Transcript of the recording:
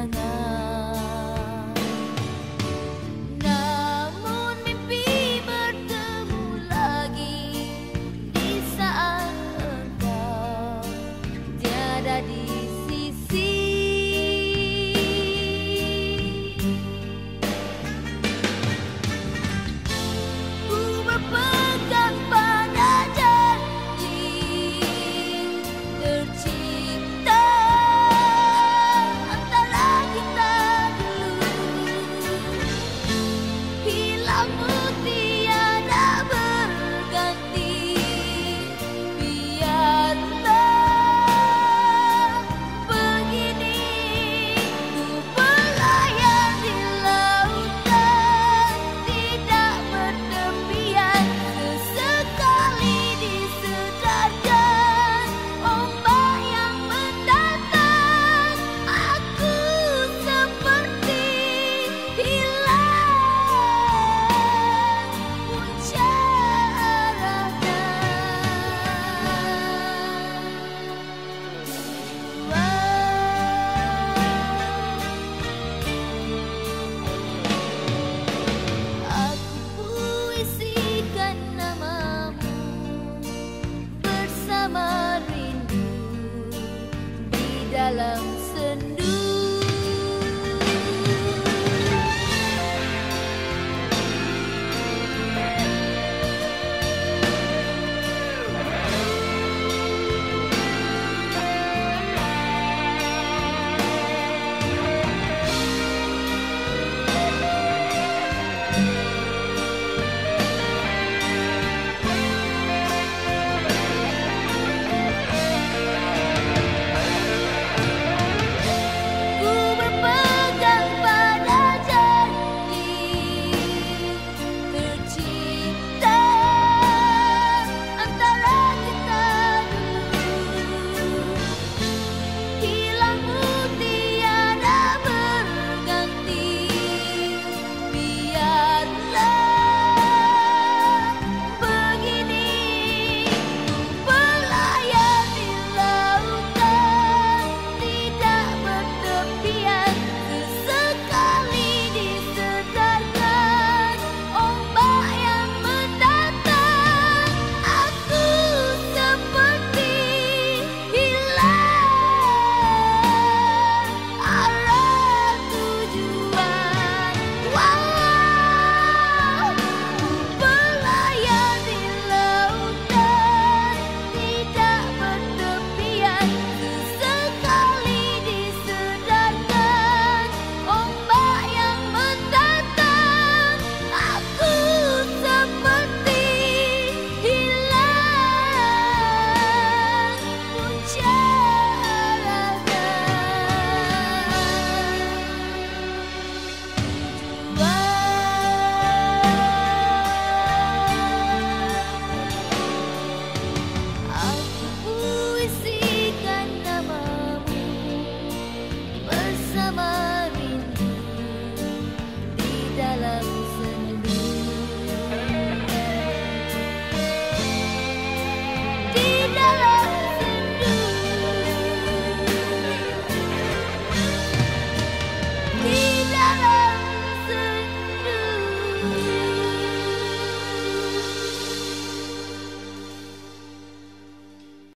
i night. summer.